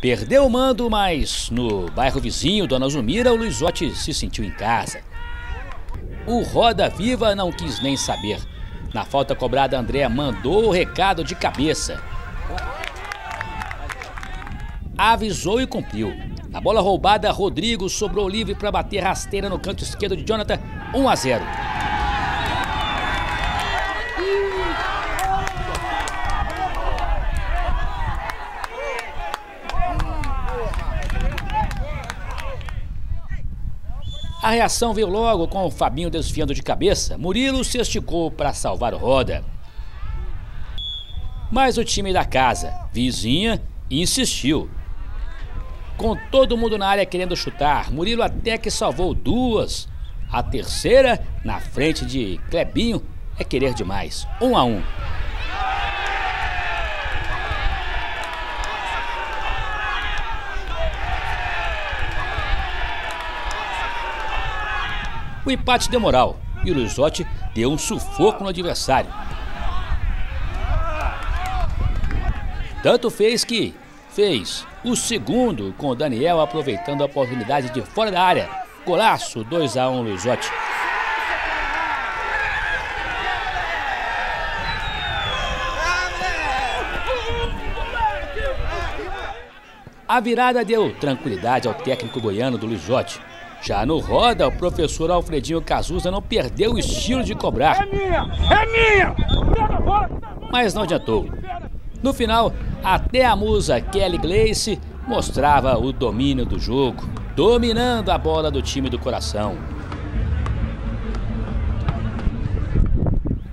Perdeu o mando, mas no bairro vizinho, Dona Zumira, o Luizotti se sentiu em casa. O Roda Viva não quis nem saber. Na falta cobrada, André mandou o recado de cabeça. Avisou e cumpriu. Na bola roubada, Rodrigo sobrou livre para bater rasteira no canto esquerdo de Jonathan, 1 a 0. A reação veio logo com o Fabinho desfiando de cabeça. Murilo se esticou para salvar o Roda. Mas o time da casa, vizinha, insistiu. Com todo mundo na área querendo chutar, Murilo até que salvou duas. A terceira, na frente de Clebinho, é querer demais. Um a um. O empate deu moral e o Luizotti deu um sufoco no adversário. Tanto fez que fez o segundo com o Daniel aproveitando a oportunidade de fora da área. Golaço 2 a 1 Luizotti. A virada deu tranquilidade ao técnico goiano do Luizotti. Já no roda, o professor Alfredinho Cazuza não perdeu o estilo de cobrar. É minha! É minha! Mas não adiantou. No final, até a musa Kelly Gleice mostrava o domínio do jogo, dominando a bola do time do coração.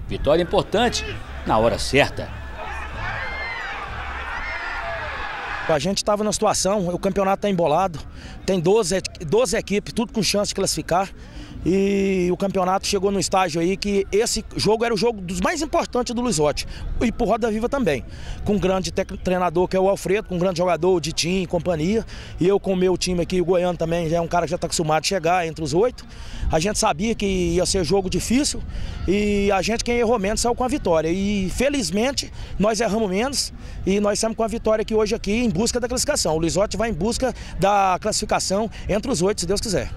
Vitória importante na hora certa. A gente estava na situação, o campeonato está embolado, tem 12, 12 equipes, tudo com chance de classificar. E o campeonato chegou no estágio aí que esse jogo era o jogo dos mais importantes do Luizotti. E por Roda Viva também. Com um grande treinador que é o Alfredo, com um grande jogador, de time e companhia. E eu com o meu time aqui, o Goiano também, já é um cara que já está acostumado a chegar entre os oito. A gente sabia que ia ser jogo difícil e a gente, quem errou menos, saiu com a vitória. E felizmente nós erramos menos e nós estamos com a vitória aqui hoje aqui em busca da classificação. O Luizotti vai em busca da classificação entre os oito, se Deus quiser.